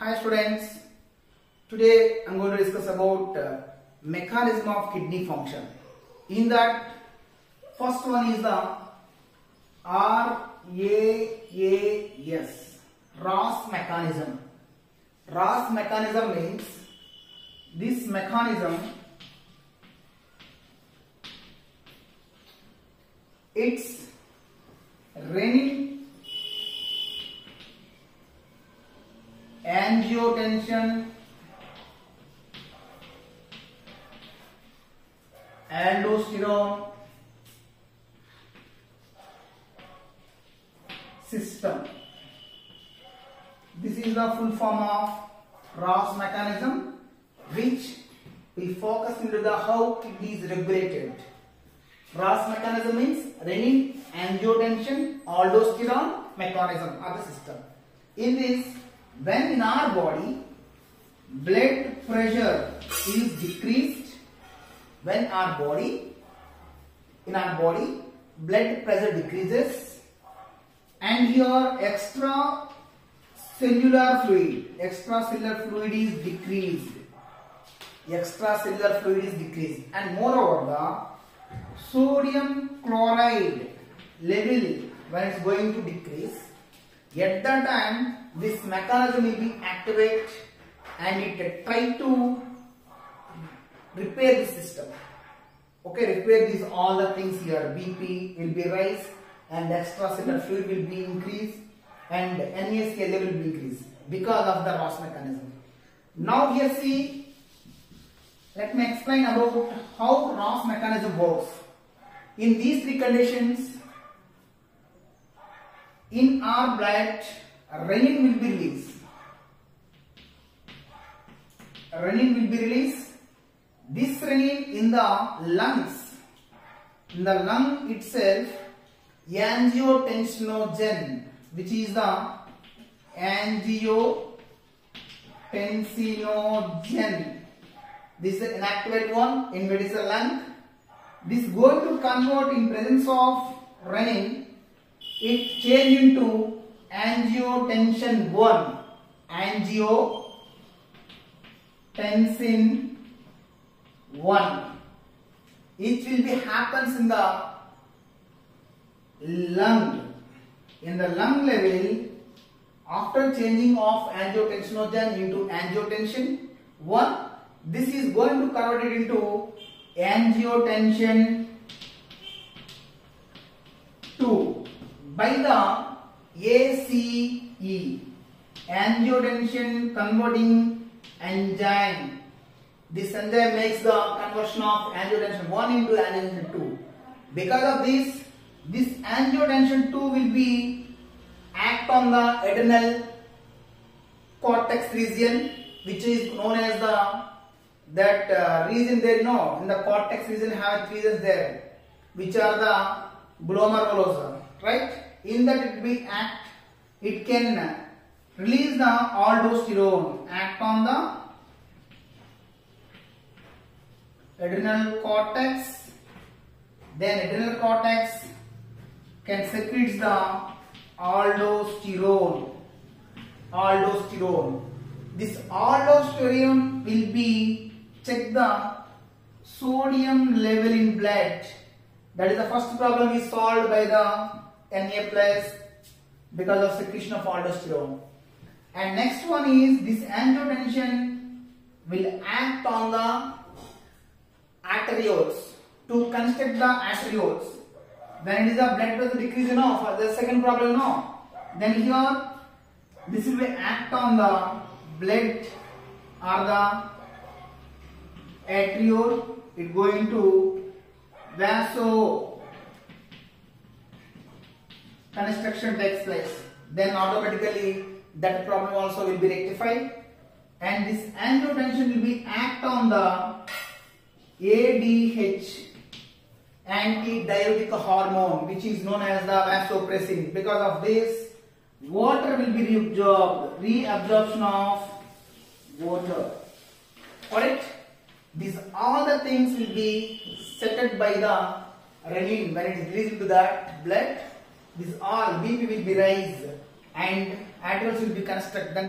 Hi students, today I'm going to discuss about uh, mechanism of kidney function. In that, first one is the RAAS, RAS mechanism. RAS mechanism means this mechanism it's renin angiotensin aldosterone system. This is the full form of RAS mechanism which we focus into the how kidney is regulated. RAS mechanism means renin angiotensin aldosterone mechanism of the system. In this when in our body blood pressure is decreased when our body in our body blood pressure decreases and your extra cellular fluid extra cellular fluid is decreased. Extra cellular fluid is decreased. And moreover the sodium chloride level when it's going to decrease at that time this mechanism will be activated and it will try to repair the system. Okay repair these all the things here. Bp will be rise and extracellular fluid will be increased and level will be increased because of the RAS mechanism. Now here see let me explain about how RAS mechanism works. In these three conditions in our blood renin will be released. Renin will be released. This renin in the lungs. In the lung itself angiotensinogen which is the angiotensinogen this is an inactivated one in medicinal lung. This is going to convert in presence of renin it change into angiotensin 1 angiotensin 1 it will be happens in the lung. In the lung level after changing of angiotensinogen into angiotensin 1 this is going to convert it into angiotensin by the ACE angiotensin converting enzyme this enzyme makes the conversion of angiotensin 1 into angiotensin 2 because of this this angiotensin 2 will be act on the adrenal cortex region which is known as the that uh, region there you know in the cortex region have regions there which are the glomerulosa right in that it will act it can release the aldosterone act on the adrenal cortex. Then adrenal cortex can secrete the aldosterone aldosterone this aldosterone will be check the sodium level in blood. That is the first problem is solved by the Na plus because of secretion of aldosterone and next one is this angiotensin will act on the arterioles to construct the arterioles when it is a blood pressure decrease know for the second problem no. then here this will act on the blood or the arteriole. it going to vaso construction takes place. Then automatically that problem also will be rectified. And this angiotensin will be act on the ADH antidiuretic hormone which is known as the vasopressin. Because of this water will be reabsorbed reabsorption of water. Correct? These all the things will be settled by the renin. When it is released into that blood this all BP will be raised and arteries will be constructed